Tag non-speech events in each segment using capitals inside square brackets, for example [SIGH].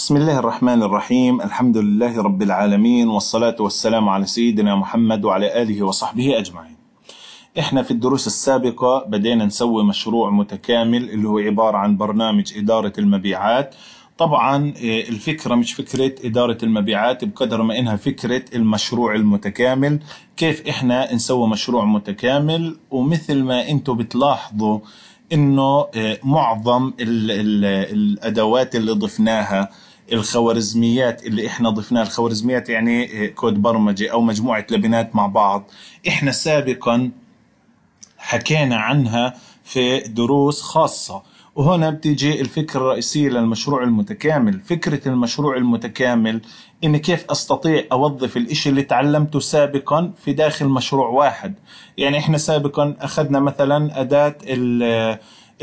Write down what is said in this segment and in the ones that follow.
بسم الله الرحمن الرحيم. الحمد لله رب العالمين والصلاة والسلام على سيدنا محمد وعلى آله وصحبه أجمعين. إحنا في الدروس السابقة بدينا نسوي مشروع متكامل اللي هو عبارة عن برنامج إدارة المبيعات. طبعا آه، الفكرة مش فكرة إدارة المبيعات بقدر ما إنها فكرة المشروع المتكامل. كيف إحنا نسوي مشروع متكامل؟ ومثل ما أنتم بتلاحظوا إنه آه، معظم ال ال الأدوات اللي ضفناها الخوارزميات اللي إحنا ضفناها. الخوارزميات يعني كود برمجة أو مجموعة لبنات مع بعض. إحنا سابقا حكينا عنها في دروس خاصة. وهنا بتيجي الفكرة الرئيسية للمشروع المتكامل. فكرة المشروع المتكامل إن كيف أستطيع أوظف الإشي اللي تعلمته سابقا في داخل مشروع واحد. يعني إحنا سابقا أخذنا مثلا أداة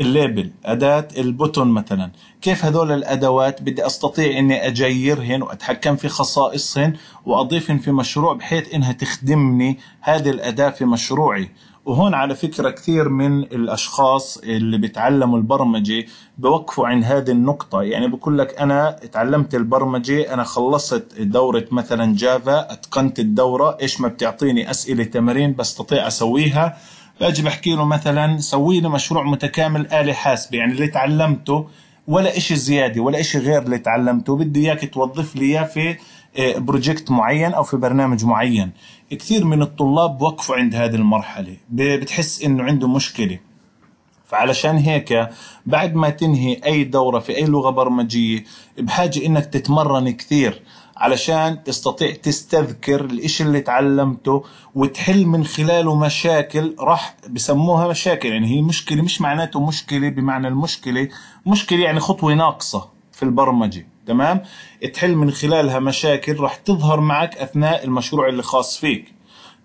ال label أداة ال button مثلا. كيف هذول الأدوات بدي أستطيع أني أجيرهن وأتحكم في خصائصهن وأضيفهن في مشروع بحيث أنها تخدمني هذه الأداة في مشروعي؟ وهون على فكرة كثير من الأشخاص اللي بيتعلموا البرمجة بوقفوا عند هذه النقطة. يعني بقول لك أنا تعلمت البرمجة أنا خلصت دورة مثلا Java أتقنت الدورة إيش ما بتعطيني أسئلة تمارين بستطيع أسويها. باجي بحكي له مثلا سوي لي مشروع متكامل آلة حاسبة يعني اللي تعلمته ولا إشي زيادة ولا إشي غير اللي تعلمته بدي إياك توظف لي إياه في project معين أو في برنامج معين. كثير من الطلاب بوقفوا عند هذه المرحلة بتحس إنه عنده مشكلة. فعلشان هيك بعد ما تنهي أي دورة في أي لغة برمجية بحاجة إنك تتمرن كثير. علشان تستطيع تستذكر الإشي اللي تعلمته وتحل من خلاله مشاكل راح بسموها مشاكل. يعني هي مشكلة مش معناته مشكلة بمعنى المشكلة. مشكلة يعني خطوة ناقصة في البرمجة تمام؟ تحل من خلالها مشاكل راح تظهر معك أثناء المشروع اللي خاص فيك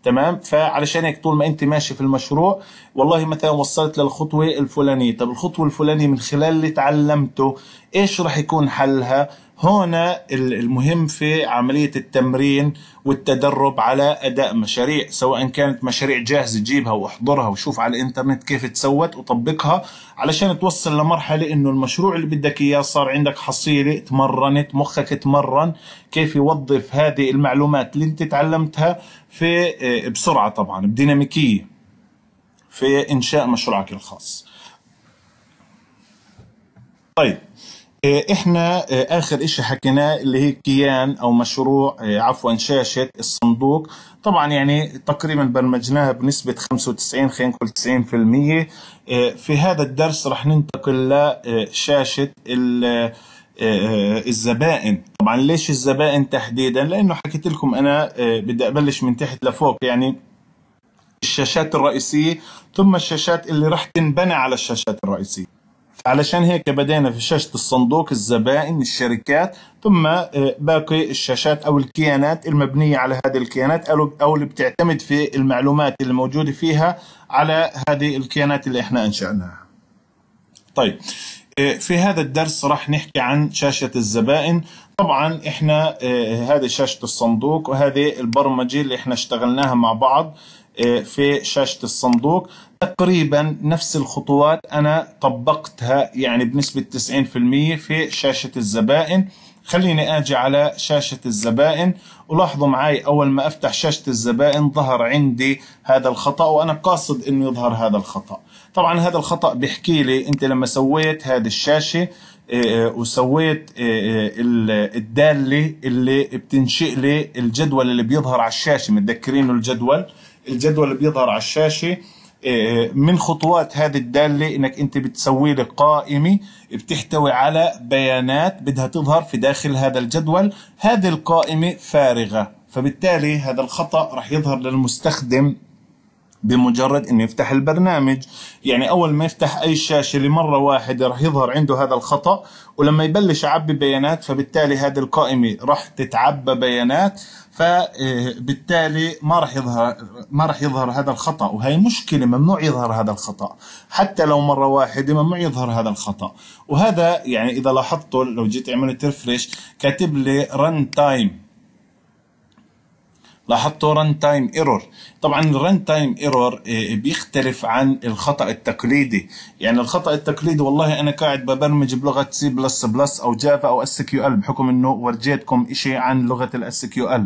تمام؟ فعلشان هيك طول ما أنت ماشي في المشروع والله مثلا وصلت للخطوة الفلانية؟ طب الخطوة الفلانية من خلال اللي تعلمته إيش راح يكون حلها؟ هنا المهم في عملية التمرين والتدرب على أداء مشاريع سواء كانت مشاريع جاهزة جيبها واحضرها وشوف على الإنترنت كيف تسوت وطبقها علشان توصل لمرحلة إنه المشروع اللي بدك إياه صار عندك حصيلة تمرنت مخك تمرن كيف يوظف هذه المعلومات اللي أنت تعلمتها في آه، بسرعة طبعا بديناميكية في إنشاء مشروعك الخاص. طيب. إحنا إيه، آخر إشي حكيناه اللي هي كيان أو مشروع إيه، عفوا شاشة الصندوق. طبعا يعني تقريبا برمجناها بنسبة 95 خلينا نقول 90% في هذا الدرس رح ننتقل لشاشة الزبائن. طبعا ليش الزبائن تحديدا؟ لأنه حكيت لكم أنا بدي أبلش من تحت لفوق. يعني الشاشات الرئيسية ثم الشاشات اللي رح تنبنى على الشاشات الرئيسية. علشان هيك بدينا في شاشة الصندوق الزبائن الشركات ثم آه، باقي الشاشات أو الكيانات المبنية على هذه الكيانات أو اللي بتعتمد في المعلومات اللي موجودة فيها على هذه الكيانات اللي إحنا أنشأناها. طيب آه، في هذا الدرس راح نحكي عن شاشة الزبائن. طبعا إحنا آه، هذه شاشة الصندوق وهذه البرمجة اللي إحنا اشتغلناها مع بعض في شاشة الصندوق. تقريبا نفس الخطوات أنا طبقتها يعني بنسبة 90% في شاشة الزبائن. خليني آجي على شاشة الزبائن. ولاحظوا معي أول ما أفتح شاشة الزبائن ظهر عندي هذا الخطأ وأنا قاصد إنه يظهر هذا الخطأ. طبعا هذا الخطأ بيحكي لي أنت لما سويت هذه الشاشة آه، وسويت آه، الدالة اللي بتنشئ لي الجدول اللي بيظهر على الشاشة. متذكرينه الجدول؟ الجدول اللي بيظهر على الشاشة آه، من خطوات هذه الدالة إنك أنت بتسوي لك قائمة بتحتوي على بيانات بدها تظهر في داخل هذا الجدول. هذه القائمة فارغة فبالتالي هذا الخطأ راح يظهر للمستخدم بمجرد إنه يفتح البرنامج. يعني أول ما يفتح أي شاشة لمرة واحدة راح يظهر عنده هذا الخطأ ولما يبلش يعبي بيانات فبالتالي هذه القائمة راح تتعبى بيانات فبالتالي ما راح يظهر ما راح يظهر هذا الخطأ. وهي مشكلة ممنوع يظهر هذا الخطأ. حتى لو مرة واحدة ممنوع يظهر هذا الخطأ. وهذا يعني إذا لاحظتوا لو جيت عملت refresh كاتب لي runtime لاحظتوا runtime error طبعا ال runtime error بيختلف عن الخطأ التقليدي. يعني الخطأ التقليدي والله أنا قاعد ببرمج بلغة سي بلس بلس أو جافا أو اس كيو ال بحكم إنه ورجيتكم شيء عن لغة ال SQL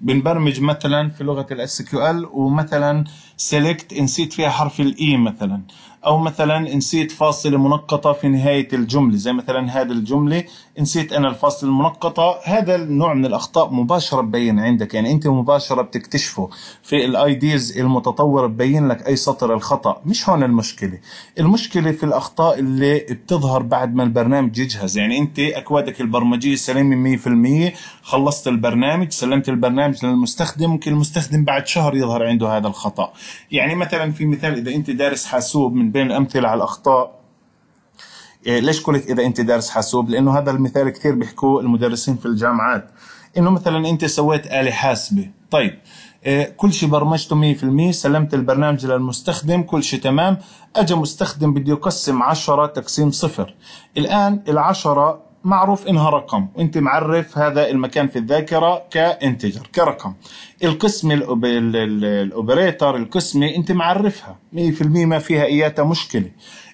بنبرمج مثلا في لغة ال SQL ومثلا select نسيت فيها حرف ال E مثلا. أو مثلا نسيت فاصلة منقطة في نهاية الجملة زي مثلا هذه الجملة نسيت أنا الفاصلة المنقطة هذا النوع من الأخطاء مباشرة ببين عندك يعني أنت مباشرة بتكتشفه في ال IDEs المتطورة ببين لك أي سطر الخطأ. مش هون المشكلة. المشكلة في الأخطاء اللي بتظهر بعد ما البرنامج يجهز. يعني أنت أكوادك البرمجية سليمة 100% خلصت البرنامج سلمت البرنامج للمستخدم ممكن المستخدم بعد شهر يظهر عنده هذا الخطأ. يعني مثلا في مثال إذا أنت دارس حاسوب من بين الأمثلة على الأخطاء. إيه ليش قلت إذا أنت دارس حاسوب؟ لأنه هذا المثال كثير بيحكوه المدرسين في الجامعات. إنه مثلا أنت سويت آلة حاسبة. طيب إيه كل شيء برمجته 100% سلمت البرنامج للمستخدم كل شيء تمام. اجى مستخدم بده يقسم 10 تقسيم صفر. الآن العشرة معروف إنها رقم وأنت معرف هذا المكان في الذاكرة كإنتجر كرقم. القسمه ال operator القسمه أنت معرفها 100% ما فيها اياتها مشكلة.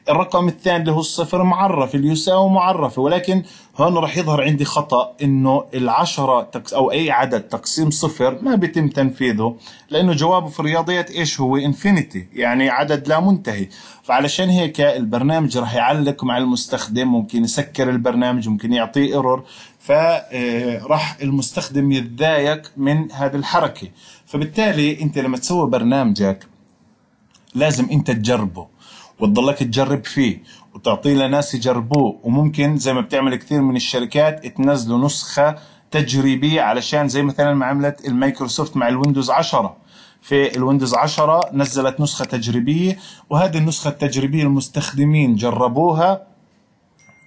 الرقم الثاني اللي هو الصفر معرف اللي يساوي ولكن هون راح يظهر عندي خطأ إنه العشرة أو أي عدد تقسيم صفر ما بيتم تنفيذه لأنه جوابه في الرياضيات إيش هو؟ infinity يعني عدد لا منتهي. فعلشان هيك البرنامج راح يعلق مع المستخدم ممكن يسكر البرنامج ممكن يعطيه error فراح المستخدم يتضايق من هذه الحركة. فبالتالي أنت لما تسوي برنامجك لازم أنت تجربه. وتضلك تجرب فيه وتعطيه لناس يجربوه. وممكن زي ما بتعمل كثير من الشركات تنزلوا نسخة تجريبية علشان زي مثلا ما عملت المايكروسوفت مع ال Windows 10 في ال Windows 10 نزلت نسخة تجريبية وهذه النسخة التجريبية المستخدمين جربوها.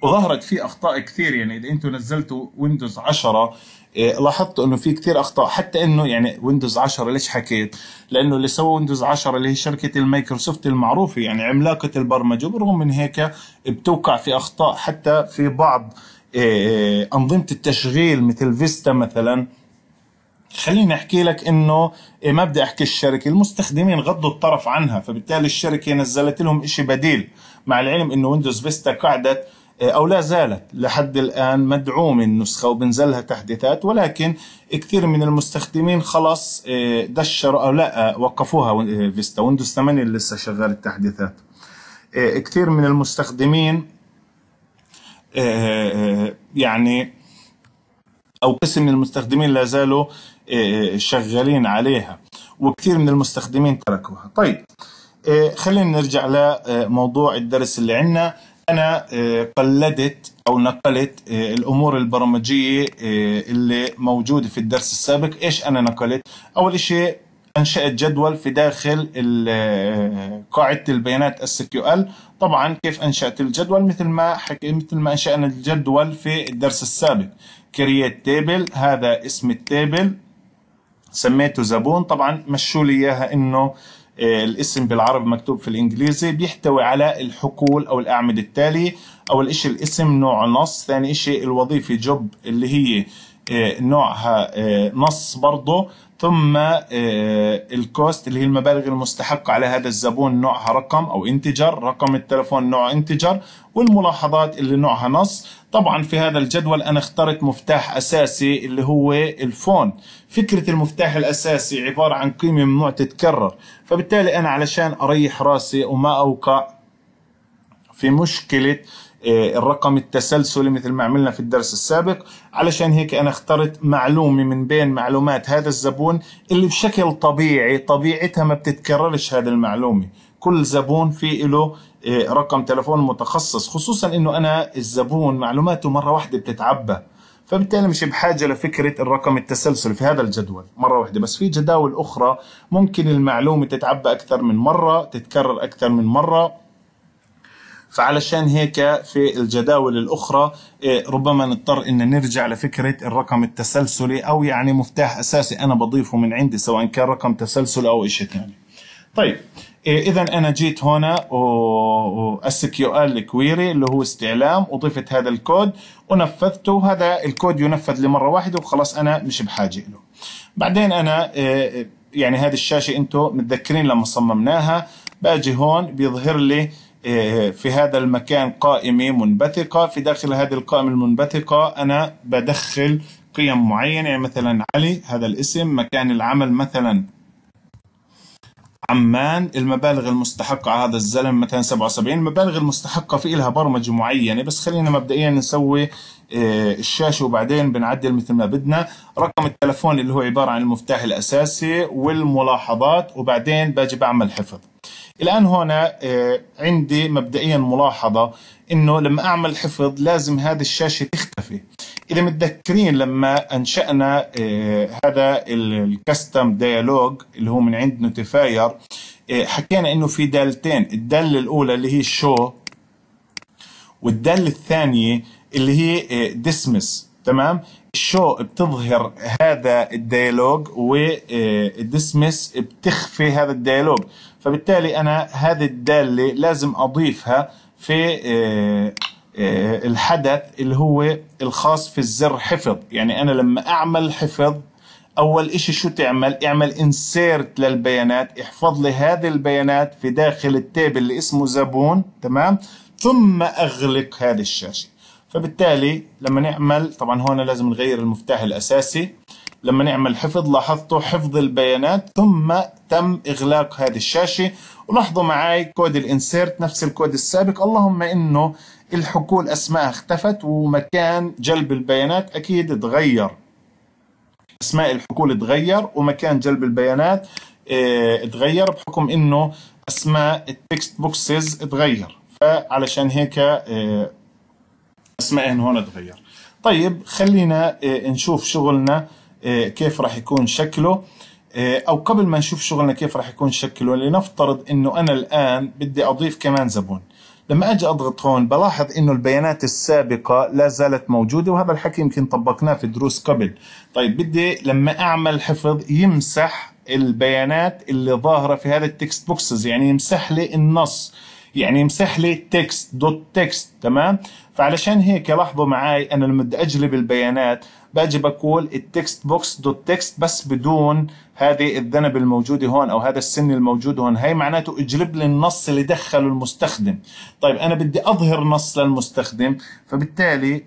وظهرت فيه أخطاء كثير يعني إذا أنتم نزلتوا Windows 10 إيه، لاحظتوا إنه في كثير أخطاء. حتى إنه يعني Windows 10 ليش حكيت؟ لأنه اللي سوى Windows 10 اللي هي شركة المايكروسوفت المعروفة يعني عملاقة البرمجة. بالرغم من هيك بتوقع في أخطاء. حتى في بعض إيه، أنظمة التشغيل مثل Vista مثلا. خليني أحكي لك إنه إيه، ما بدي أحكي الشركة المستخدمين غضوا الطرف عنها. فبالتالي الشركة نزلت لهم شيء بديل. مع العلم إنه Windows Vista قعدت إيه، أو لا زالت لحد الآن مدعومه النسخة وبنزلها تحديثات ولكن كثير من المستخدمين خلص إيه، دشروا أو لا وقفوها Vista Windows 8 لسه شغال التحديثات. كثير من المستخدمين يعني أو قسم من المستخدمين لا زالوا شغالين عليها وكثير من المستخدمين تركوها. طيب خلينا نرجع لموضوع الدرس اللي عندنا. أنا آه، قلدت أو نقلت آه، الأمور البرمجية آه، اللي موجودة في الدرس السابق. إيش أنا نقلت؟ أول شيء أنشأت جدول في داخل قاعدة البيانات SQL طبعا كيف أنشأت الجدول؟ مثل ما حكي مثل ما أنشأنا الجدول في الدرس السابق. create table هذا اسم ال table سميته زبون. طبعا مشوا لي إياها إنه الاسم بالعربي مكتوب في الإنجليزي بيحتوي على الحقول أو الأعمدة التالية. أول شيء الاسم نوع نص ثاني شيء الوظيفة job اللي هي آه، نوعها آه، نص برضه ثم ال cost اللي هي المبالغ المستحقة على هذا الزبون نوعها رقم أو integer رقم التلفون نوع integer والملاحظات اللي نوعها نص. طبعا في هذا الجدول أنا اخترت مفتاح أساسي اللي هو ال phone. فكرة المفتاح الأساسي عبارة عن قيمة ممنوع تتكرر. فبالتالي أنا علشان أريح راسي وما أوقع في مشكلة آه، الرقم التسلسلي مثل ما عملنا في الدرس السابق علشان هيك أنا اخترت معلومة من بين معلومات هذا الزبون اللي بشكل طبيعي طبيعتها ما بتتكررش هذه المعلومة. كل زبون في له رقم تلفون متخصص خصوصا إنه أنا الزبون معلوماته مرة واحدة بتتعبى. فبالتالي مش بحاجة لفكرة الرقم التسلسلي في هذا الجدول مرة واحدة بس. في جداول أخرى ممكن المعلومة تتعبى أكثر من مرة تتكرر أكثر من مرة. فعلشان هيك في الجداول الأخرى إيه، ربما نضطر إن نرجع لفكرة الرقم التسلسلي أو يعني مفتاح أساسي أنا بضيفه من عندي سواء كان رقم تسلسلي أو شيء ثاني. طيب إيه، اذا أنا جيت هنا SQL query اللي هو استعلام وضفت هذا الكود. ونفذته هذا الكود ينفذ لمرة واحدة وخلاص أنا مش بحاجة له. بعدين أنا آه، يعني هذه الشاشة أنتم متذكرين لما صممناها. باجي هون بيظهر لي آه، في هذا المكان قائمة منبثقة. في داخل هذه القائمة المنبثقة أنا بدخل قيم معينة يعني مثلا علي هذا الاسم. مكان العمل مثلا عمان المبالغ المستحقة على هذا الزلم مثلا 77 المبالغ المستحقة في لها برمجة معينة بس خلينا مبدئيا نسوي آه، الشاشة وبعدين بنعدل مثل ما بدنا. رقم التلفون اللي هو عبارة عن المفتاح الأساسي والملاحظات وبعدين باجي بعمل حفظ. الآن هنا آه، عندي مبدئيا ملاحظة إنه لما أعمل حفظ لازم هذه الشاشة تختفي. إذا متذكرين لما أنشأنا آه، هذا الكاستم ديالوج اللي هو من عند نوتيفاير آه، حكينا إنه في دالتين الدالة الأولى اللي هي شو والدالة الثانية اللي هي dismiss تمام؟ ال show بتظهر هذا ال dialog وال dismiss بتخفي هذا ال dialog. فبالتالي أنا هذه الدالة لازم أضيفها في آه، آه، الحدث اللي هو الخاص في الزر حفظ. يعني أنا لما أعمل حفظ أول إشي شو تعمل؟ اعمل insert للبيانات احفظ لي هذه البيانات في داخل ال table اللي اسمه زبون تمام؟ ثم أغلق هذه الشاشة. فبالتالي لما نعمل طبعا هون لازم نغير المفتاح الأساسي. لما نعمل حفظ لاحظتوا حفظ البيانات؟ ثم تم إغلاق هذه الشاشة. ولاحظوا معي كود الإنسيرت نفس الكود السابق. اللهم إنه الحقول أسماء اختفت ومكان جلب البيانات أكيد تغير أسماء الحقول تغير ومكان جلب البيانات آه تغير بحكم إنه أسماء ال text boxes تغير فعلشان هيك آه اسمائهن هون تغير طيب خلينا آه نشوف شغلنا. كيف راح يكون شكله؟ آه، أو قبل ما نشوف شغلنا كيف راح يكون شكله لنفترض إنه أنا الآن بدي أضيف كمان زبون. لما أجي أضغط هون بلاحظ إنه البيانات السابقة لا زالت موجودة وهذا الحكي يمكن طبقناه في دروس قبل. طيب بدي لما أعمل حفظ يمسح البيانات اللي ظاهرة في هذا ال text boxes يعني يمسح لي النص يعني يمسح لي text dot text تمام؟ فعلشان هيك لاحظوا معي أنا لما بدي أجلب البيانات باجي بقول ال text box dot text بس بدون هذه الذنب الموجودة هون أو هذا السن الموجود هون. هي معناته اجلب لي النص اللي دخله المستخدم. طيب أنا بدي أظهر نص للمستخدم فبالتالي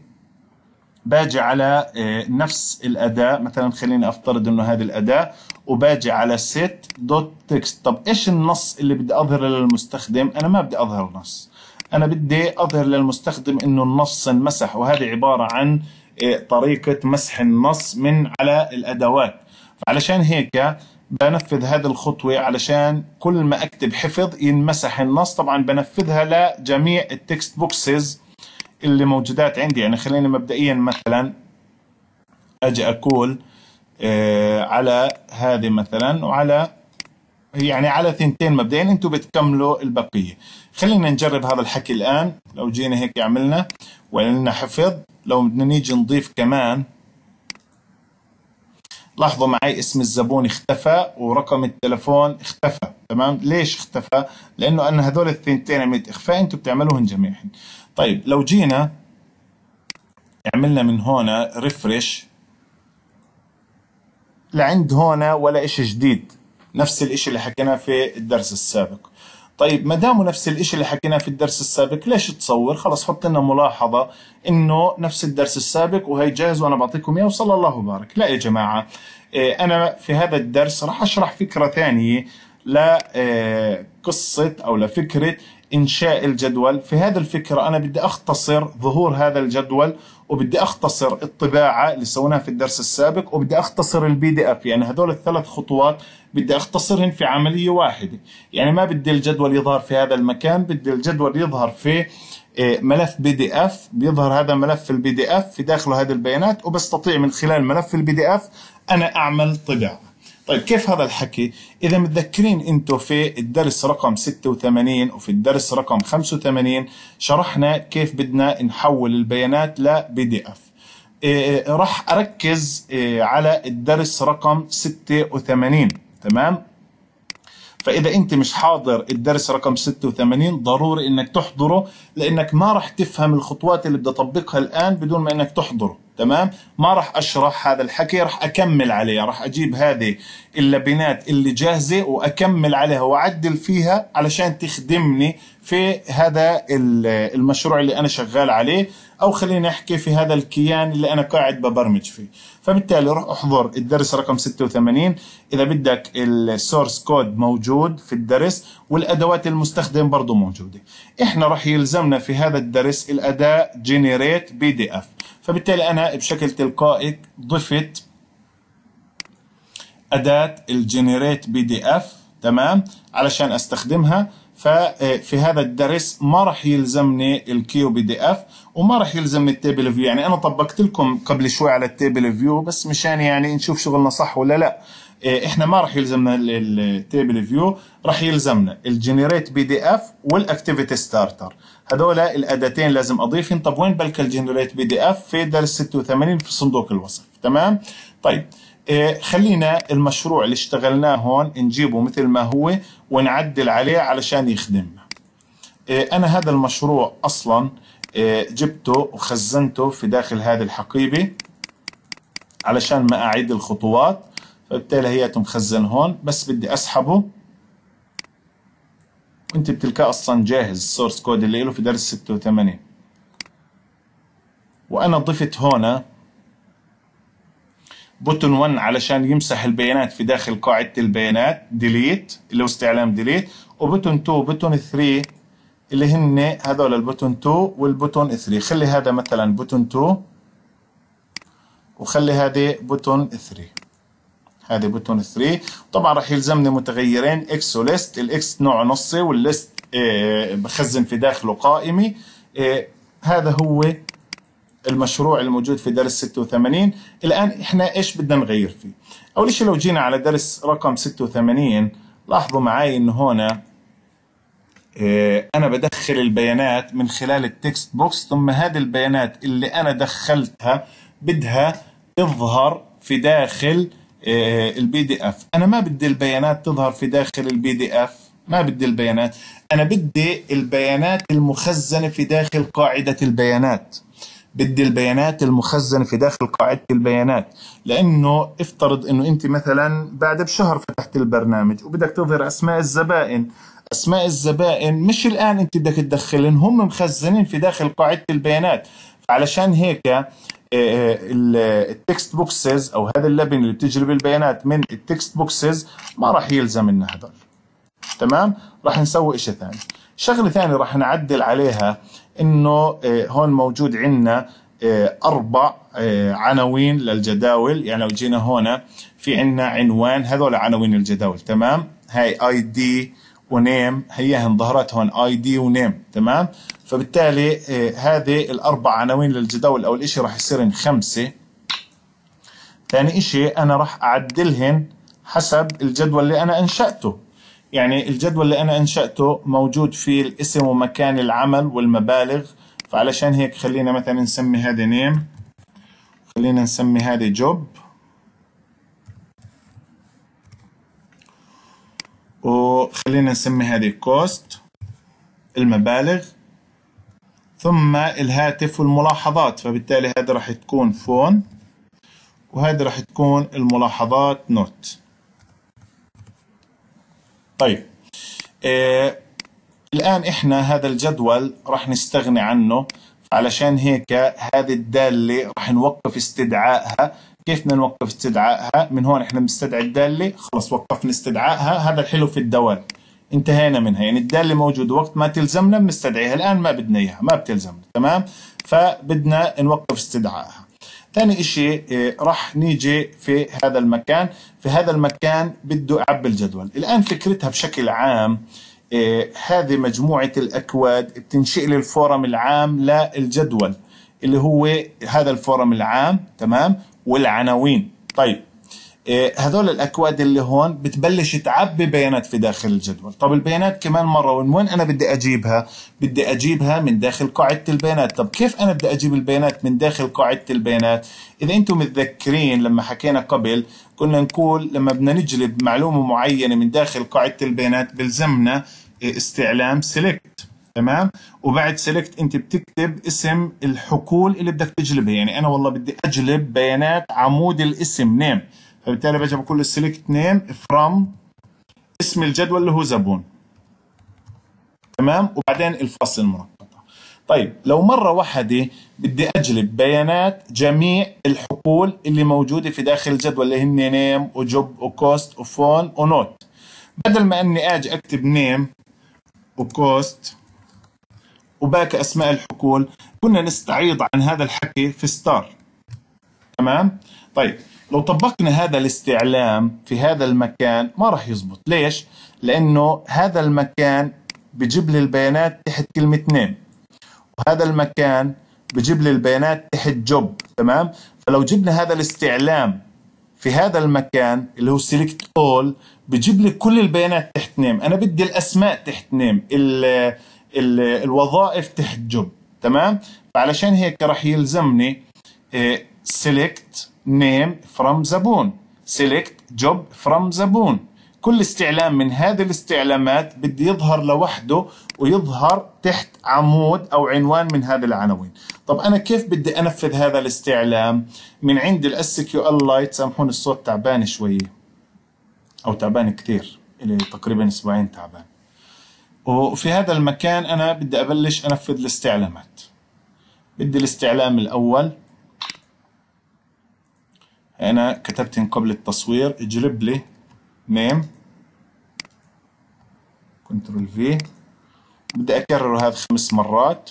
باجي على آه، نفس الأداة. مثلا خليني أفترض إنه هذه الأداة وباجي على set dot text. طب إيش النص اللي بدي أظهره للمستخدم؟ أنا ما بدي أظهر نص. أنا بدي أظهر للمستخدم إنه النص انمسح وهذه عبارة عن إيه، طريقة مسح النص من على الأدوات. فعلشان هيك بنفذ هذه الخطوة علشان كل ما أكتب حفظ ينمسح النص. طبعا بنفذها لجميع ال text boxes اللي موجودات عندي. يعني خليني مبدئيا مثلا أجي أقول إيه، على هذه مثلا وعلى يعني على ثنتين مبدئيا أنتم بتكملوا البقية. خلينا نجرب هذا الحكي الآن. لو جينا هيك عملنا وعملنا حفظ. لو بدنا نيجي نضيف كمان. لاحظوا معي اسم الزبون اختفى ورقم التلفون اختفى تمام؟ ليش اختفى؟ لأنه أنا هذول الثنتين عملت اخفاء أنتم بتعملوهن جميعا. طيب لو جينا عملنا من هنا ريفرش لعند هنا ولا إشي جديد. نفس الإشي اللي حكيناه في الدرس السابق. طيب ما دامه نفس الشيء اللي حكيناه في الدرس السابق ليش تصور؟ خلص حط لنا ملاحظة إنه نفس الدرس السابق وهي جاهز وأنا بعطيكم إياه وصلى الله وبارك. لا يا جماعة إيه، أنا في هذا الدرس راح أشرح فكرة ثانية لقصة إيه، أو لفكرة إنشاء الجدول. في هذه الفكرة أنا بدي أختصر ظهور هذا الجدول وبدي أختصر الطباعة اللي سويناها في الدرس السابق وبدي أختصر ال PDF يعني هذول الثلاث خطوات بدي أختصرهن في عملية واحدة. يعني ما بدي الجدول يظهر في هذا المكان بدي الجدول يظهر في آه، ملف PDF بيظهر هذا ملف ال PDF في داخله هذه البيانات وبستطيع من خلال ملف ال PDF أنا أعمل طباعة. طيب كيف هذا الحكي؟ إذا متذكرين أنتم في الدرس رقم 86 وفي الدرس رقم 85 شرحنا كيف بدنا نحول البيانات لبي دي اف. راح أركز إيه على الدرس رقم 86 تمام فإذا أنت مش حاضر الدرس رقم 86 ضروري إنك تحضره لأنك ما راح تفهم الخطوات اللي بدي أطبقها الآن بدون ما إنك تحضره تمام؟ ما راح أشرح هذا الحكي راح أكمل عليه راح أجيب هذه اللبنات اللي جاهزة وأكمل عليها وأعدل فيها علشان تخدمني في هذا المشروع اللي أنا شغال عليه أو خليني أحكي في هذا الكيان اللي أنا قاعد ببرمج فيه. فبالتالي روح احضر الدرس رقم 86 إذا بدك ال source code موجود في الدرس والأدوات المستخدم برضه موجودة. إحنا راح يلزمنا في هذا الدرس الأداة generate PDF فبالتالي أنا بشكل تلقائي ضفت أداة ال generate PDF تمام؟ علشان أستخدمها. ففي هذا الدرس ما راح يلزمني ال Q PDF وما راح يلزمني ال table view يعني أنا طبقت لكم قبل شوي على ال table view بس مشان يعني نشوف شغلنا صح ولا لا. إحنا ما راح يلزمنا ال table view راح يلزمنا ال generate PDF وال activity starter هذول الأداتين لازم أضيفهم. طب وين بلك ال generate PDF في درس 86 في صندوق الوصف. تمام؟ طيب إيه، خلينا المشروع اللي اشتغلناه هون نجيبه مثل ما هو ونعدل عليه علشان يخدمنا. إيه، أنا هذا المشروع أصلا إيه، جبته وخزنته في داخل هذه الحقيبة علشان ما أعيد الخطوات. فبالتالي هي مخزن هون. بس بدي أسحبه. وأنت بتلقاه أصلا جاهز. السورس كود اللي له في درس 86 وأنا ضفت هنا button 1 علشان يمسح البيانات في داخل قاعدة البيانات. delete اللي هو استعلام delete و button 2 و button 3 اللي هن هذول ال button 2 وال button 3 خلي هذا مثلا button 2 وخلي هذه button 3 هذه button 3 طبعا راح يلزمني متغيرين X و list ال X نوع نصي وال list آه، بخزن في داخله قائمه آه، هذا هو المشروع الموجود في درس 86 الآن إحنا إيش بدنا نغير فيه؟ أول شيء لو جينا على درس رقم 86 لاحظوا معي إنه هنا إيه أنا بدخل البيانات من خلال ال text box ثم هذه البيانات اللي أنا دخلتها بدها تظهر في داخل ال PDF. أنا ما بدي البيانات تظهر في داخل ال PDF. ما بدي البيانات. أنا بدي البيانات المخزنة في داخل قاعدة البيانات. بدي البيانات المخزنة في داخل قاعدة البيانات. لأنه افترض إنه أنت مثلا بعد بشهر فتحت البرنامج وبدك تظهر أسماء الزبائن. أسماء الزبائن مش الآن أنت بدك تدخلن هم مخزنين في داخل قاعدة البيانات. فعلشان هيك آه، آه، ال text boxes أو هذا البتن اللي بتجري بالبيانات من ال text boxes ما راح يلزم لنا هذول. تمام؟ راح نسوي شيء ثاني. شغلة ثانية راح نعدل عليها إنه آه، هون موجود عندنا آه، أربع آه، عناوين للجداول. يعني لو جينا هون في عندنا عنوان هذول عناوين الجداول. تمام؟ هاي اي دي ونيم هي ظهرت هون اي دي ونيم. تمام؟ فبالتالي هذه الاربع عناوين للجداول اول شيء راح يصيرن خمسة. ثاني شيء أنا راح أعدلهن حسب الجدول اللي أنا إنشأته. يعني الجدول اللي أنا أنشأته موجود فيه الاسم ومكان العمل والمبالغ. فعلشان هيك خلينا مثلا نسمي هذا name خلينا نسمي هذه job وخلينا نسمي هذه cost المبالغ. ثم الهاتف والملاحظات فبالتالي هذا راح تكون phone وهذا راح تكون الملاحظات نوت. طيب آه الآن إحنا هذا الجدول راح نستغني عنه علشان هيك هذه الدالة راح نوقف استدعائها. كيف بدنا نوقف استدعائها؟ من هون إحنا بنستدعي الدالة خلص وقفنا استدعائها هذا الحلو في الدوال. انتهينا منها. يعني الدالة موجودة وقت ما تلزمنا بنستدعيها. الآن ما بدنا إياها ما بتلزمنا تمام؟ فبدنا نوقف استدعائها. ثاني شيء آه، راح نيجي في هذا المكان. في هذا المكان بده أعبي الجدول. الآن فكرتها بشكل عام آه، هذه مجموعة الأكواد بتنشئ لي ال form العام للجدول اللي هو هذا ال form العام تمام؟ والعناوين. طيب هذول الأكواد اللي هون بتبلش تعبي بيانات في داخل الجدول. طب البيانات كمان مرة وين وين أنا بدي أجيبها؟ بدي أجيبها من داخل قاعدة البيانات. طب كيف أنا بدي أجيب البيانات من داخل قاعدة البيانات؟ إذا أنتم متذكرين لما حكينا قبل كنا نقول لما بدنا نجلب معلومة معينة من داخل قاعدة البيانات بلزمنا استعلام select تمام؟ وبعد select أنت بتكتب اسم الحقول اللي بدك تجلبها. يعني أنا والله بدي أجلب بيانات عمود الاسم name فبالتالي بجي بقول له select name from اسم الجدول اللي هو زبون. تمام؟ وبعدين الفاصلة المنقوطة طيب لو مرة واحدة بدي أجلب بيانات جميع الحقول اللي موجودة في داخل الجدول اللي هن نيم وجوب وكوست وفون ونوت. بدل ما أني أجي أكتب name و cost وباقي أسماء الحقول كنا نستعيض عن هذا الحكي في star تمام؟ طيب لو طبقنا هذا الاستعلام في هذا المكان ما راح يزبط. ليش؟ لأنه هذا المكان بجيب لي البيانات تحت كلمة name وهذا المكان بجيب لي البيانات تحت job تمام؟ فلو جبنا هذا الاستعلام في هذا المكان اللي هو select all بجيب لي كل البيانات تحت name أنا بدي الأسماء تحت name ال ال الوظائف تحت job تمام؟ فعلشان هيك راح يلزمني select name from زبون select job from زبون كل استعلام من هذه الاستعلامات بدي يظهر لوحده ويظهر تحت عمود أو عنوان من هذه العناوين. طب أنا كيف بدي أنفذ هذا الاستعلام؟ من عند ال SQLite سامحوني الصوت تعبان شوية أو تعبان كثير إلي تقريبا أسبوعين تعبان. وفي هذا المكان أنا بدي أبلش أنفذ الاستعلامات. بدي الاستعلام الأول. أنا كتبت قبل التصوير. اجلب لي نيم. كنترول في. بدي اكرر هذا خمس مرات.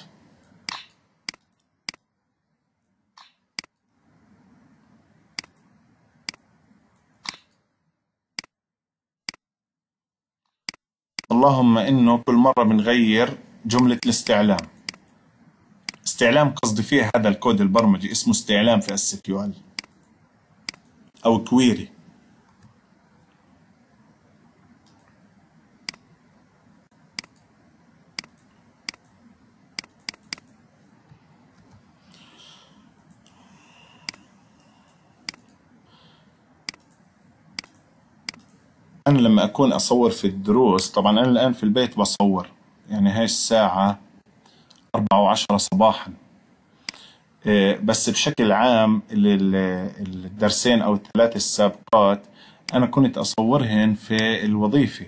اللهم إنه كل مرة بنغير جملة الاستعلام. استعلام قصدي فيه هذا الكود البرمجي اسمه استعلام في اس أو query. أنا لما أكون أصور في الدروس طبعا أنا الآن في البيت بصور. يعني هاي الساعة أربعة وعشرة صباحا. بس بشكل عام الدرسين أو الثلاث السابقات أنا كنت أصورهن في الوظيفة.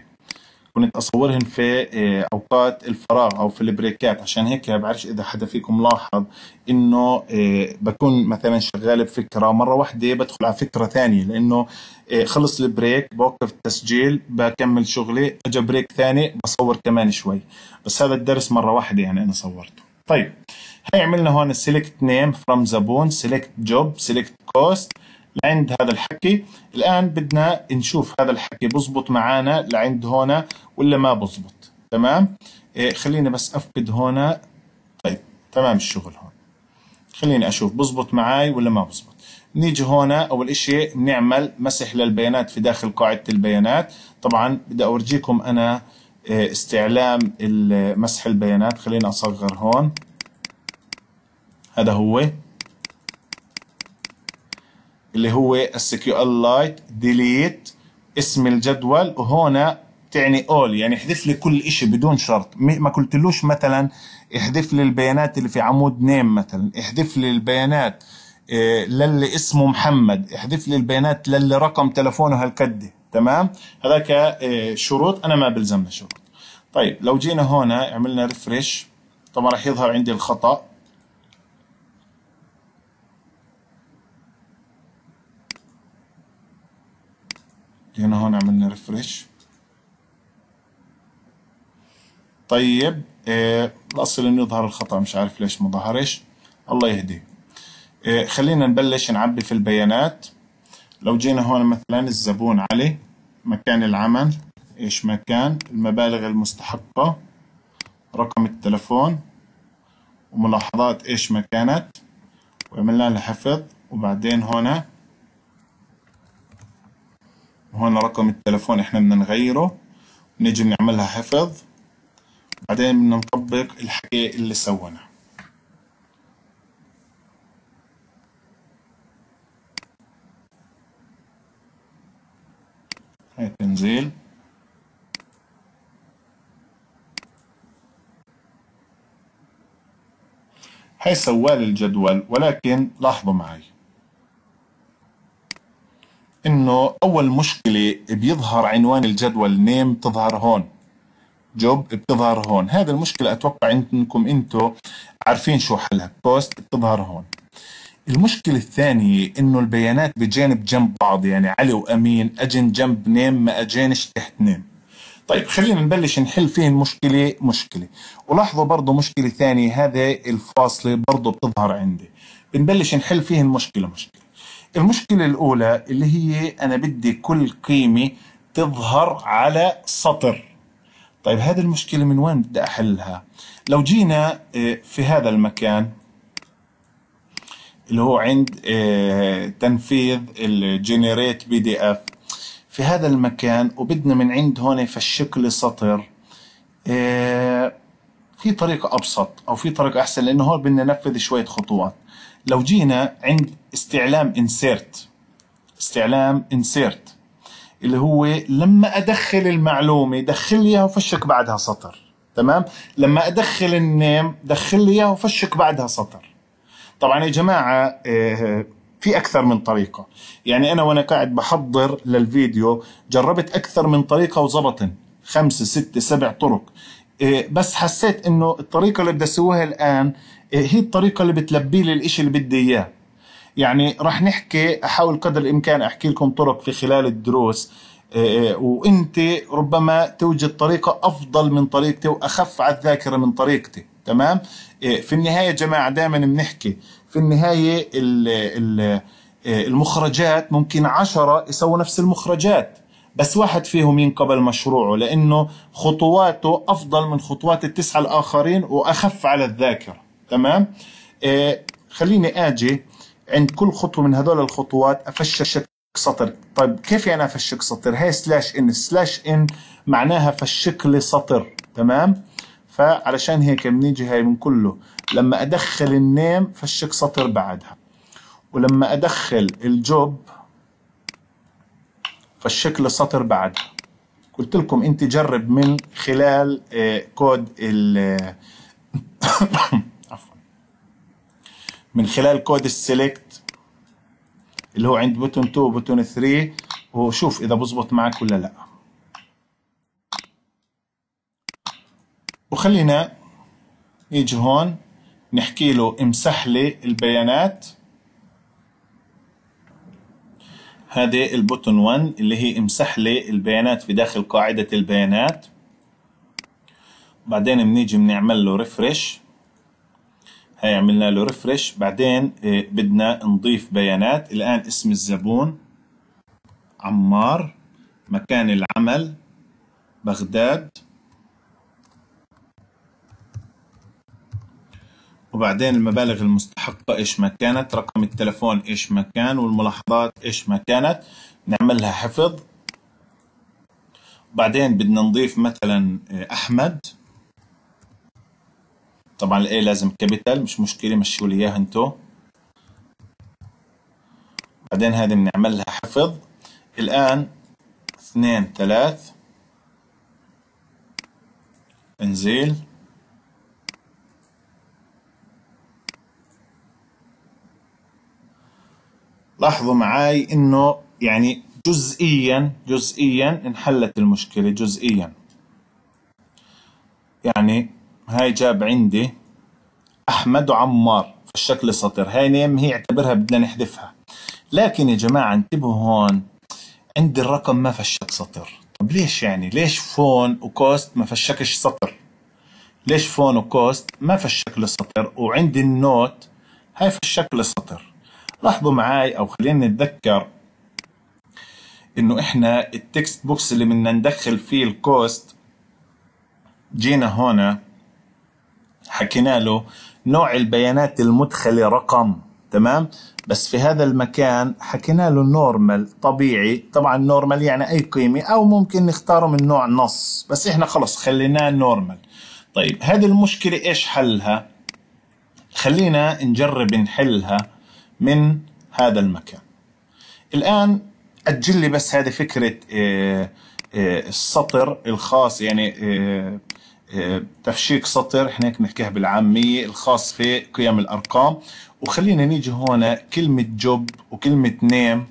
كنت أصورهن في إيه، أوقات الفراغ أو في البريكات. عشان هيك بعرفش إذا حدا فيكم لاحظ إنه إيه، بكون مثلا شغال بفكرة مرة واحدة بدخل على فكرة ثانية لأنه خلص ال break بوقف التسجيل بكمل شغلي اجى break ثاني بصور كمان شوي. بس هذا الدرس مرة واحدة يعني أنا صورته. طيب. هاي عملنا هون select name from زبون select job select cost لعند هذا الحكي. الآن بدنا نشوف هذا الحكي بزبط معانا لعند هون ولا ما بزبط. تمام؟ إيه خليني بس أتفقد هون طيب تمام الشغل هون. خليني أشوف بزبط معاي ولا ما بزبط. نيجي هون أول إشي نعمل مسح للبيانات في داخل قاعدة البيانات. طبعا بدي أورجيكم أنا إيه، استعلام مسح البيانات. خليني أصغر هون. هذا هو اللي هو ال SQLite delete اسم الجدول وهنا تعني all يعني احذف لي كل شيء بدون شرط. ما قلتلوش مثلا احذف لي البيانات اللي في عمود name مثلا احذف لي البيانات آه، للي اسمه محمد احذف لي البيانات للي رقم تلفونه هالكده تمام؟ هذاك آه، شروط أنا ما بلزمنا شروط. طيب لو جينا هنا عملنا ريفرش طبعا راح يظهر عندي الخطأ. هنا هون عملنا ريفرش طيب إيه الأصل إنه يظهر الخطأ مش عارف ليش ما ظهرش. الله يهديه. إيه خلينا نبلش نعبي في البيانات. لو جينا هون مثلا الزبون علي مكان العمل إيش مكان؟ المبالغ المستحقة رقم التلفون وملاحظات إيش ما كانت وعملنا لها حفظ. وبعدين هنا وهون رقم التلفون إحنا بدنا نغيره نيجي نعملها حفظ بعدين بدنا نطبق الحكي اللي سويناه هاي تنزيل هاي سوال الجدول ولكن لاحظوا معي. إنه أول مشكلة بيظهر عنوان الجدول نيم تظهر هون. job بتظهر هون. هذا المشكلة أتوقع إنكم أنتم عارفين شو حلها. cost بتظهر هون. المشكلة الثانية إنه البيانات بجانب جنب بعض يعني علي وأمين أجن جنب name ما أجينش تحت name طيب خلينا نبلش نحل فيه المشكلة مشكلة. ولاحظوا برضو مشكلة ثانية هذه الفاصلة برضو بتظهر عندي. بنبلش نحل فيه المشكلة مشكلة. المشكلة الأولى اللي هي أنا بدي كل قيمة تظهر على سطر. طيب هذه المشكلة من وين بدي أحلها؟ لو جينا آه، في هذا المكان اللي هو عند آه، تنفيذ ال generate PDF. في هذا المكان وبدنا من عند هون فافشك لي سطر آه، في طريقة أبسط أو في طريقة أحسن لأنه هون بدنا ننفذ شوية خطوات. لو جينا عند استعلام insert استعلام insert اللي هو لما أدخل المعلومة دخل لي إياها وفشك بعدها سطر تمام؟ لما أدخل النيم دخل لي إياها وفشك بعدها سطر. طبعا يا جماعة آه، في أكثر من طريقة. يعني أنا وأنا قاعد بحضر للفيديو جربت أكثر من طريقة وزبطن خمسة ستة سبع طرق. آه، بس حسيت إنه الطريقة اللي بدي أسويها الآن آه، هي الطريقة اللي بتلبي لي الإشي اللي بدي إياه. يعني راح نحكي أحاول قدر الإمكان أحكي لكم طرق في خلال الدروس. وإنت ربما توجد طريقة أفضل من طريقتي وأخف على الذاكرة من طريقتي. تمام؟ إيه، في النهاية يا جماعة دائما بنحكي. في النهاية المخرجات ممكن عشرة يسووا نفس المخرجات. بس واحد فيهم ينقبل مشروعه لأنه خطواته أفضل من خطوات التسعة الآخرين وأخف على الذاكرة. تمام؟ إيه، خليني آجي عند كل خطوة من هذول الخطوات أفشك سطر. طيب كيف يعني أفشك سطر؟ هاي slash n. slash n معناها فشك لي سطر. تمام؟ فعلشان هيك بنيجي هاي من كله. لما أدخل ال name فشك سطر بعدها. ولما أدخل ال job فشك لي سطر بعدها. قلت لكم أنت جرب من خلال آه، كود ال عفوا [COUGHS] [COUGHS] من خلال كود ال select اللي هو عند button 2 و button 3 وشوف إذا بزبط معك ولا لا. وخلينا نيجي هون نحكي له امسح لي البيانات. هذه ال button 1 اللي هي امسح لي البيانات في داخل قاعدة البيانات. بعدين بنيجي بنعمل له ريفرش هاي عملنا له ريفرش بعدين آه، بدنا نضيف بيانات. الآن اسم الزبون عمار مكان العمل بغداد. وبعدين المبالغ المستحقة إيش ما كانت رقم التلفون إيش ما كان والملاحظات إيش ما كانت. نعملها حفظ. بعدين بدنا نضيف مثلا آه، أحمد. طبعا ال A لازم capital مش مشكلة مشيوا لي إياها أنتو. بعدين هذه بنعملها حفظ. الآن اثنين ثلاث. انزيل. لاحظوا معاي إنه يعني جزئيا جزئيا انحلت المشكلة جزئيا. يعني هاي جاب عندي أحمد وعمار. الشكل السطر هاي name هي اعتبرها بدنا نحذفها. لكن يا جماعة انتبهوا هون عندي الرقم ما فشك سطر. طب ليش يعني؟ ليش phone و cost ما فشكش سطر؟ ليش phone و cost ما فشك السطر وعندي ال note هاي فشك السطر لاحظوا معاي أو خلينا نتذكر إنه إحنا ال text box اللي بدنا ندخل فيه ال cost جينا هنا. حكينا له نوع البيانات المدخلة رقم تمام؟ بس في هذا المكان حكينا له normal طبيعي. طبعا normal يعني أي قيمة أو ممكن نختاره من نوع نص. بس إحنا خلص خليناه normal طيب هذه المشكلة إيش حلها؟ خلينا نجرب نحلها من هذا المكان. الآن أجل لي بس هذه فكرة آه، آه، السطر الخاص يعني آه، تفشيك سطر إحنا بنحكيها بالعامية الخاص في قيم الأرقام. وخلينا نيجي هون كلمة job وكلمة name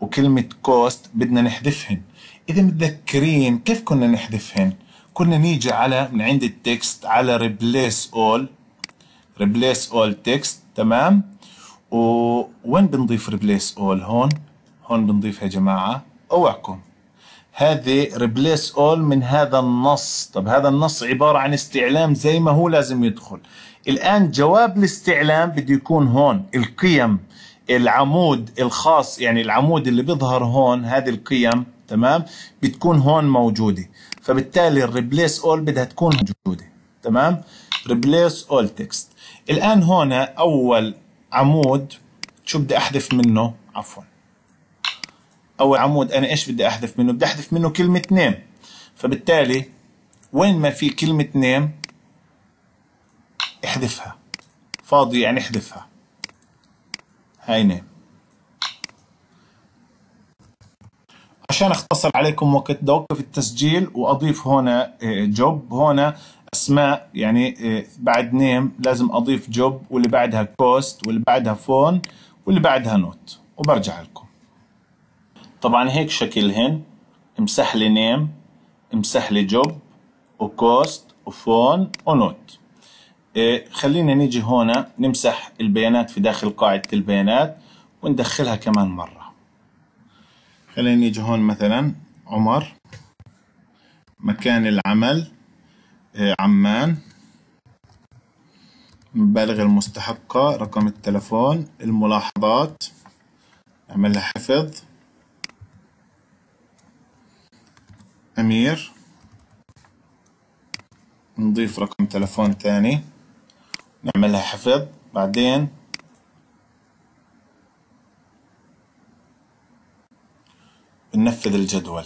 وكلمة cost بدنا نحذفهن. إذا متذكرين كيف كنا نحذفهن؟ كنا نيجي على من عند التكست على replace all replace all text تمام؟ وين بنضيف replace all هون. هون بنضيف يا جماعة. أوعكم. هذه replace all من هذا النص. طب هذا النص عبارة عن استعلام زي ما هو لازم يدخل. الآن جواب الاستعلام بده يكون هون. القيم العمود الخاص يعني العمود اللي بيظهر هون هذه القيم تمام؟ بتكون هون موجودة. فبالتالي ال replace all بدها تكون موجودة تمام؟ replace all text الآن هون أول عمود شو بدي أحذف منه؟ عفوا. أول عمود أنا إيش بدي أحذف منه؟ بدي أحذف منه كلمة name فبالتالي وين ما في كلمة name احذفها. فاضي يعني احذفها. هاي name عشان أختصر عليكم وقت بدي أوقف التسجيل وأضيف هنا job هنا أسماء يعني آه، بعد name لازم أضيف job واللي بعدها cost واللي بعدها phone واللي بعدها note وبرجع لكم. طبعا هيك شكلهن امسح لي name امسح لي جوب وكوست وفون ونوت. إيه خلينا نيجي هنا نمسح البيانات في داخل قاعدة البيانات وندخلها كمان مرة. خلينا نيجي هون مثلا عمر مكان العمل إيه عمان المبالغ المستحقة رقم التلفون الملاحظات نعملها حفظ. أمير. نضيف رقم تلفون ثاني نعملها حفظ. بعدين بننفذ الجدول.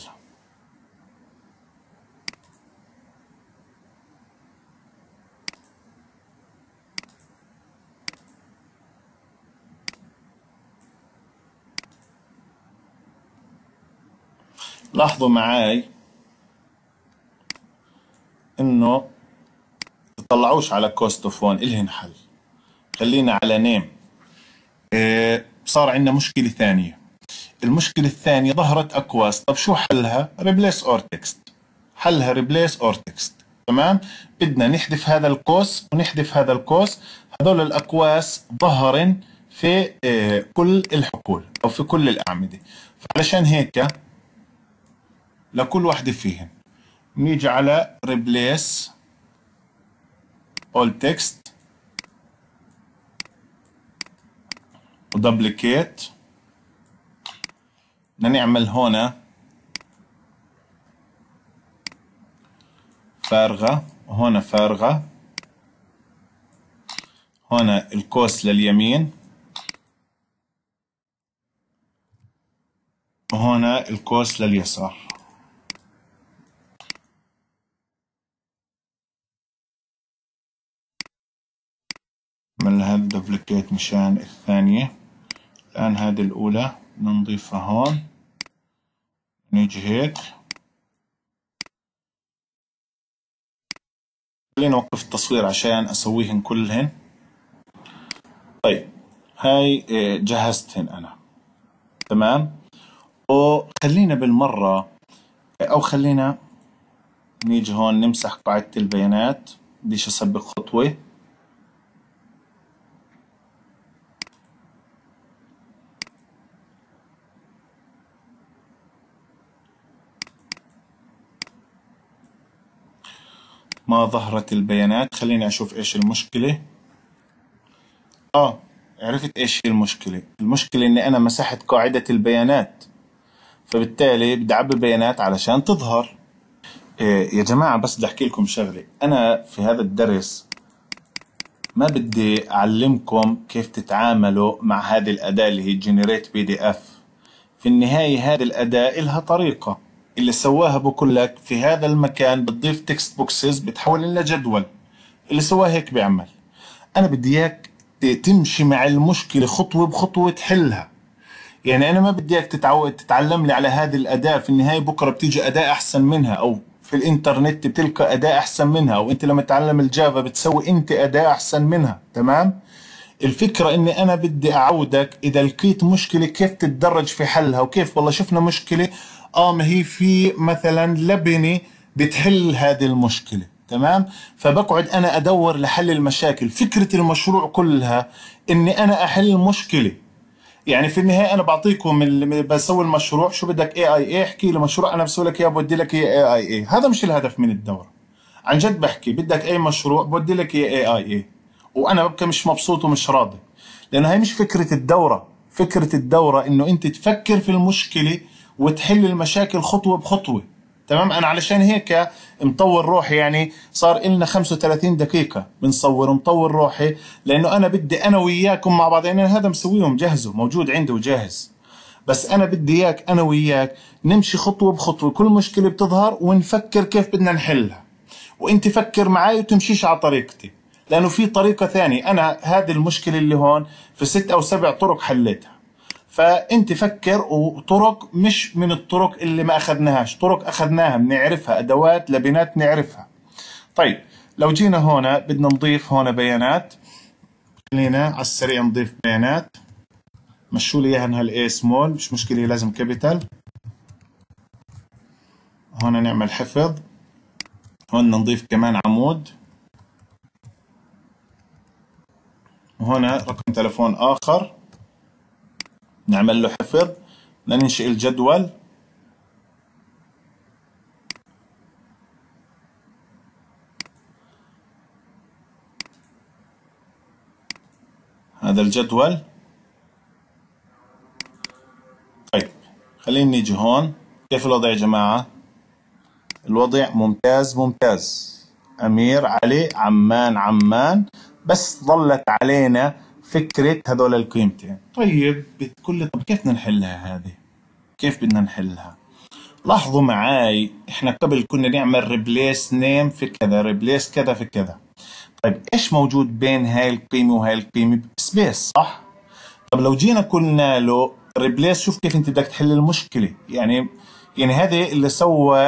لاحظوا معاي إنه تطلعوش على cost و phone الهن حل خلينا على name إيه صار عندنا مشكلة ثانية. المشكلة الثانية ظهرت أقواس طب شو حلها؟ replace all text حلها replace all text تمام؟ بدنا نحذف هذا القوس ونحذف هذا القوس. هذول الأقواس ظهرن في إيه كل الحقول أو في كل الأعمدة. فعلشان هيك لكل واحدة فيهن. نيجي على replace all text. ودبليكيت بدنا نعمل هنا فارغة وهنا فارغة هنا الكوس لليمين. وهنا الكوس لليسار نعمل هذا دوبليكيت مشان الثانية. الآن هذه الأولى نضيفها هون. نيجي هيك. خلينا نوقف التصوير عشان أسويهن كلهن. طيب هاي آه، جهزتهن أنا. تمام؟ وخلينا بالمرة أو خلينا نيجي هون نمسح قاعدة البيانات. بديش أسبق خطوة. ما ظهرت البيانات. خليني أشوف إيش المشكلة. آه عرفت إيش هي المشكلة. المشكلة إني أنا مسحت قاعدة البيانات. فبالتالي بدي أعبي بيانات علشان تظهر. إيه يا جماعة بس بدي أحكي لكم شغلة. أنا في هذا الدرس ما بدي أعلمكم كيف تتعاملوا مع هذه الأداة اللي هي Generate PDF في النهاية هذه الأداة إلها طريقة. اللي سواها بقول في هذا المكان بتضيف text boxes بتحول لنا جدول. اللي سواه هيك بيعمل. أنا بدي إياك تمشي مع المشكلة خطوة بخطوة تحلها. يعني أنا ما بدي إياك تتعود تتعلم لي على هذه الأداة في النهاية بكرة بتيجي أداة أحسن منها أو في الإنترنت بتلقى أداة أحسن منها وانت لما تتعلم ال Java بتسوي أنت أداة أحسن منها. تمام؟ الفكرة إني أنا بدي أعودك إذا لقيت مشكلة كيف تتدرج في حلها وكيف والله شفنا مشكلة آه ما هي في مثلا لبنة بتحل هذه المشكلة تمام؟ فبقعد أنا أدور لحل المشاكل. فكرة المشروع كلها إني أنا أحل مشكلة. يعني في النهاية أنا بعطيكم اللي بسوي المشروع شو بدك AIA احكي لي مشروع أنا بسوي لك إياه بودي لك إياه AIA هذا مش الهدف من الدورة. عن جد بحكي بدك أي مشروع بودي لك إياه AIA وأنا ببقى مش مبسوط ومش راضي. لأنه هي مش فكرة الدورة. فكرة الدورة إنه أنت تفكر في المشكلة وتحل المشاكل خطوة بخطوة. تمام؟ أنا علشان هيك مطور روحي يعني صار لنا 35 دقيقة بنصور مطور روحي لأنه أنا بدي أنا وياكم مع بعض. يعني أنا هذا مسويه مجهزه موجود عندي وجاهز. بس أنا بدي إياك أنا وياك نمشي خطوة بخطوة. كل مشكلة بتظهر ونفكر كيف بدنا نحلها. وأنت فكر معي وتمشيش على طريقتي لأنه في طريقة ثانية. أنا هذه المشكلة اللي هون في ست أو سبع طرق حليتها. فأنت فكر وطرق مش من الطرق اللي ما أخذناهاش. طرق أخذناها بنعرفها. أدوات لبنات نعرفها. طيب لو جينا هنا بدنا نضيف هنا بيانات. خلينا على السريع نضيف بيانات. مشوا لي اياها انها سمول مش مشكلة لازم capital هنا نعمل حفظ. هون نضيف كمان عمود. وهنا رقم تلفون آخر. نعمل له حفظ ننشئ الجدول. هذا الجدول. طيب خلينا نيجي هون. كيف الوضع يا جماعة؟ الوضع ممتاز ممتاز. أمير علي عمان عمان. بس ظلت علينا فكرة هذول القيمتين. طيب بتقول طب كيف بدنا نحلها هذه؟ كيف بدنا نحلها؟ لاحظوا معاي إحنا قبل كنا نعمل replace name في كذا replace كذا في كذا. طيب إيش موجود بين هاي القيمة وهاي القيمة؟ space صح؟ طب لو جينا قلنا له replace شوف كيف أنت بدك تحل المشكلة. يعني يعني هذا اللي سوى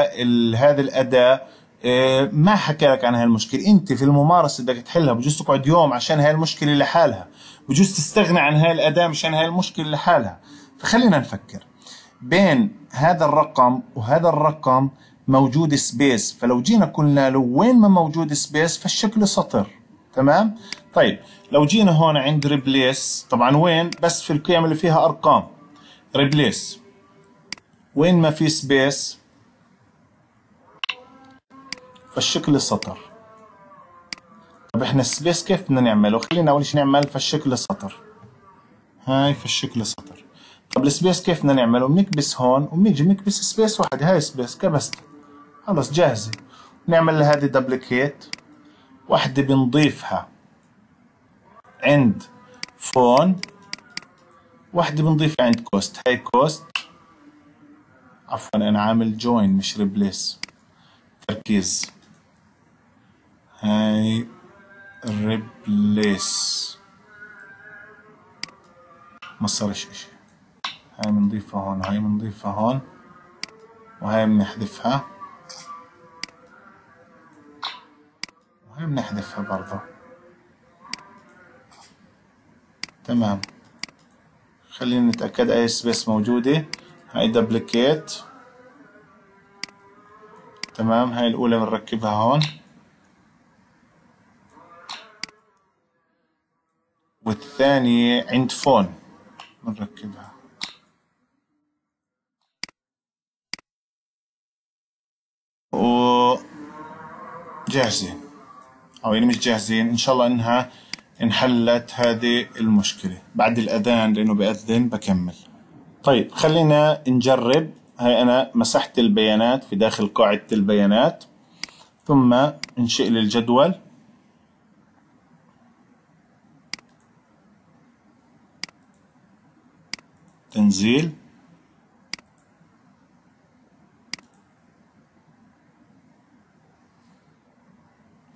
هذا الأداة آه، ما حكى لك عن هاي المشكلة. أنت في الممارسة بدك تحلها بجوز تقعد يوم عشان هاي المشكلة لحالها. بجوز تستغنى عن هاي الأداة مشان هاي المشكلة لحالها. فخلينا نفكر. بين هذا الرقم وهذا الرقم موجود space. فلو جينا قلنا له وين ما موجود space فالشكل سطر. تمام؟ طيب لو جينا هون عند replace طبعا وين؟ بس في القيم اللي فيها أرقام. Replace. وين ما في space؟ فالشكل سطر. طب إحنا ال space كيف بدنا نعمله؟ خلينا أول شيء نعمل فالشكل سطر هاي فالشكل سطر طب ال space كيف بدنا نعمله؟ بنكبس هون وبنيجي بنكبس space واحد. هاي space كبست خلص جاهزة. نعمل لهذه duplicate واحدة بنضيفها. عند phone. واحدة بنضيفها عند cost. هاي cost. عفوا أنا عامل join مش replace تركيز. هاي. Replace. ما صارش اشي هاي بنضيفها هون هاي بنضيفها هون وهاي بنحذفها وهاي بنحذفها برضه تمام. خلينا نتأكد أي space موجودة. هاي duplicate تمام. هاي الأولى بنركبها هون. والثانية عند phone. بنركبها وجاهزين أو يعني مش جاهزين إن شاء الله إنها انحلت هذه المشكلة. بعد الأذان لأنه بأذن بكمل. طيب خلينا نجرب. هاي أنا مسحت البيانات في داخل قاعدة البيانات. ثم انشئ لي الجدول تنزيل.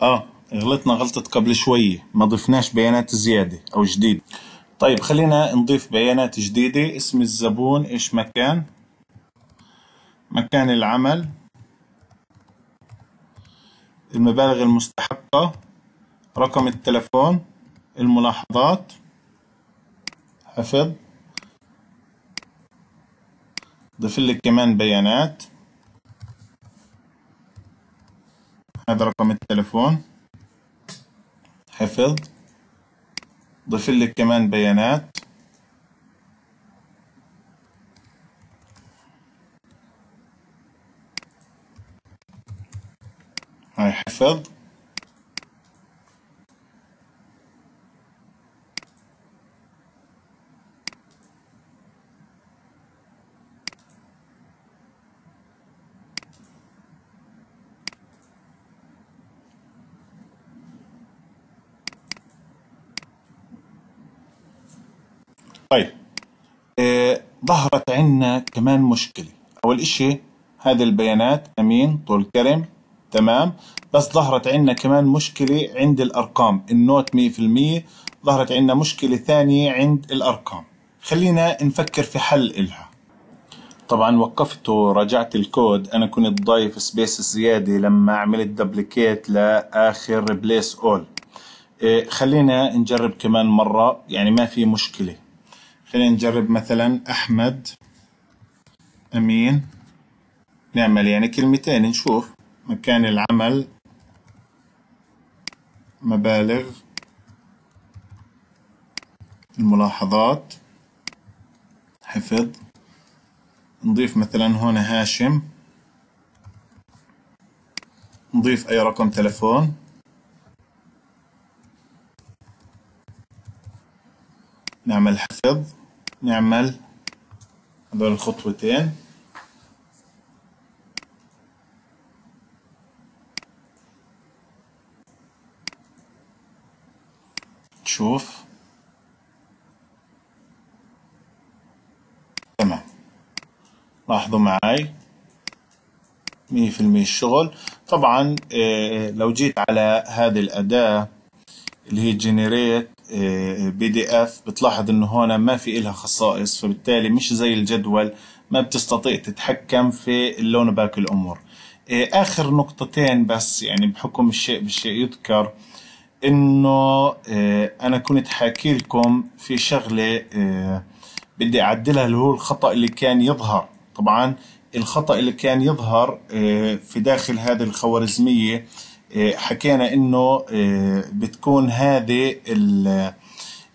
آه غلطنا غلطة قبل شوية ما ضفناش بيانات زيادة أو جديد. طيب خلينا نضيف بيانات جديدة. اسم الزبون إيش مكان؟ مكان العمل. المبالغ المستحقة. رقم التلفون. الملاحظات. حفظ. ضيف لك كمان بيانات. هذا رقم التلفون حفظ. ضيف لك كمان بيانات. هاي حفظ. طيب. آه ظهرت عندنا كمان مشكلة. أول إشي هذه البيانات أمين طولكرم تمام. بس ظهرت عندنا كمان مشكلة عند الأرقام. النوت 100% ظهرت عندنا مشكلة ثانية عند الأرقام. خلينا نفكر في حل إلها. طبعا وقفت وراجعت الكود. أنا كنت ضايف space زيادة لما عملت duplicate لآخر replace أول إيه خلينا نجرب كمان مرة. يعني ما في مشكلة. خلينا نجرب مثلا أحمد أمين. نعمل يعني كلمتين نشوف. مكان العمل. مبالغ. الملاحظات. حفظ. نضيف مثلا هنا هاشم. نضيف أي رقم تلفون. نعمل حفظ. نعمل هذول الخطوتين. شوف تمام. لاحظوا معي مية في المية الشغل. طبعا آه، لو جيت على هذه الأداة اللي هي generate PDF بتلاحظ إنه هون ما في إلها خصائص فبالتالي مش زي الجدول ما بتستطيع تتحكم في اللون وباقي الأمور. آه، آخر نقطتين بس يعني بحكم الشيء بالشيء يذكر إنه آه، أنا كنت حاكي لكم في شغلة آه، بدي أعدلها اللي هو الخطأ اللي كان يظهر. طبعا الخطأ اللي كان يظهر في داخل هذه الخوارزمية حكينا إنه بتكون هذه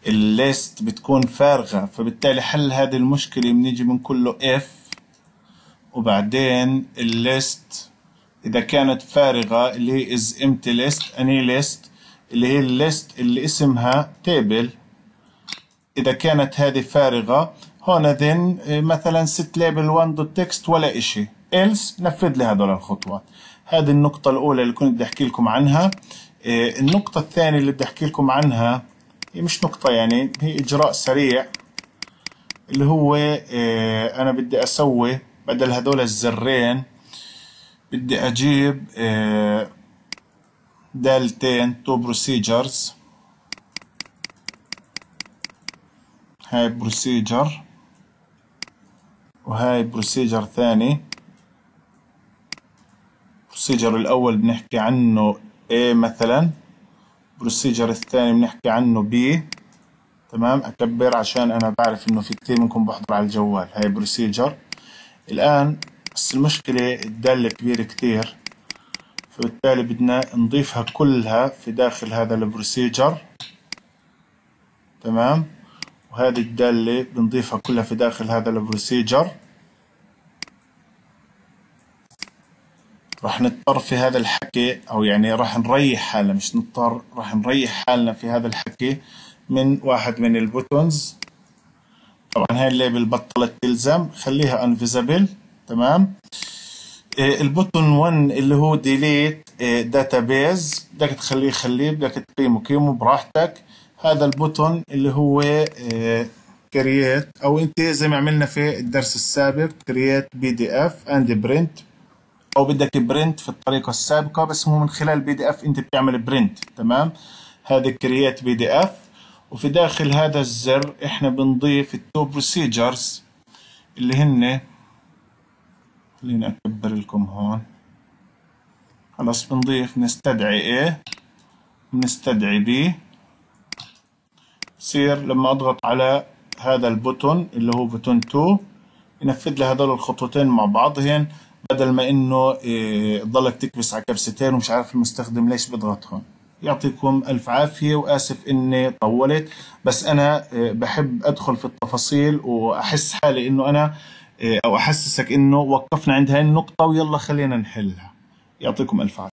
ال list بتكون فارغة فبالتالي حل هذه المشكلة بنيجي بنقول له if وبعدين ال list إذا كانت فارغة اللي هي is empty list any list اللي هي ال list اللي اسمها table إذا كانت هذه فارغة هون then مثلا set label 1 dot text ولا إشي. else نفذ لي الخطوات. هذه النقطة الأولى اللي كنت بدي أحكي لكم عنها. إيه، النقطة الثانية اللي بدي أحكي لكم عنها هي مش نقطة يعني هي إجراء سريع اللي هو إيه، أنا بدي أسوي بدل هذول الزرين بدي أجيب إيه، دالتين two procedures. هاي procedure وهاي procedure ثاني. procedure الأول بنحكي عنه A مثلا procedure الثاني بنحكي عنه B. تمام؟ أكبر عشان أنا بعرف إنه في كثير منكم بحضر على الجوال. هاي procedure الآن بس المشكلة الدالة كبيرة كثير فبالتالي بدنا نضيفها كلها في داخل هذا ال procedure تمام؟ وهذه الدالة بنضيفها كلها في داخل هذا ال procedure راح نضطر في هذا الحكي أو يعني راح نريح حالنا مش نضطر راح نريح حالنا في هذا الحكي من واحد من ال buttons. طبعا هاي ال label بطلت تلزم خليها invisible تمام؟ إيه، ال button 1 اللي هو delete database بدك تخليه خليه بدك تقيمه قيمه براحتك. هذا ال button اللي هو create إيه، أو أنت زي ما عملنا في الدرس السابق create PDF and print أو بدك print في الطريقة السابقة بس هو من خلال PDF أنت بتعمل print تمام؟ هذا create PDF وفي داخل هذا الزر إحنا بنضيف ال two procedures اللي هن خليني أكبر لكم هون. خلاص بنضيف نستدعي A بنستدعي B. بصير لما أضغط على هذا ال button اللي هو button 2 ينفذ لي هذول الخطوتين مع بعضهن. بدل ما إنه إيه، تضلك تكبس على كبستين ومش عارف المستخدم ليش بيضغطهم يعطيكم ألف عافية وآسف إني طولت بس أنا إيه، بحب أدخل في التفاصيل وأحس حالي إنه أنا إيه، أو أحسسك إنه وقفنا عند هاي النقطة ويلا خلينا نحلها. يعطيكم ألف عافية.